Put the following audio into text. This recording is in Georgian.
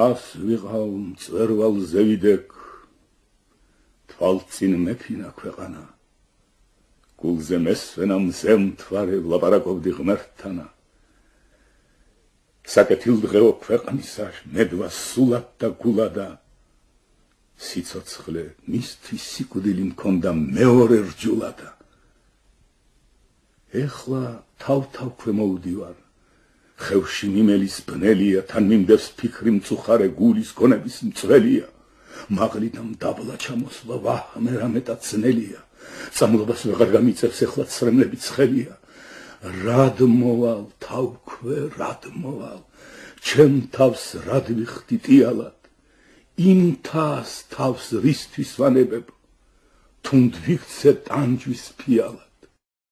თას ვიღავ მწერვალ ზევიდეკ. თვალწინ მეფინა ქვეყანა. გულზე მესვენა მზემთვარე ლაპარაკობდი ღმერთთანა საკეთილ დღეო ქვეყნისა მედვა სულად და გულადა. სიцоცხლე მისთვის სიკვდილი მქონდა მეორე რჯულადა. ეხლა თავ-თავ ქვე მოვდივარ ხევში მიმელის ბნელია თან მიმდევს ფიქრი მწუხარე გულის გონების მწველია. მაღლიდან დაბლა ჩამოსვლა ვაჰმე რამეტა ძნელია. სამლობას ვეღარ გამიწევს ეხლა ცრემლები ცხელია. რად მოვალ თავქვე რად მოვალ? ჩემ თავს რად ვიხდი ტიალად? იმ თავს თავს რისთვის ვანებებ? თუნდ ვიქცე ტანჯვის ფიალად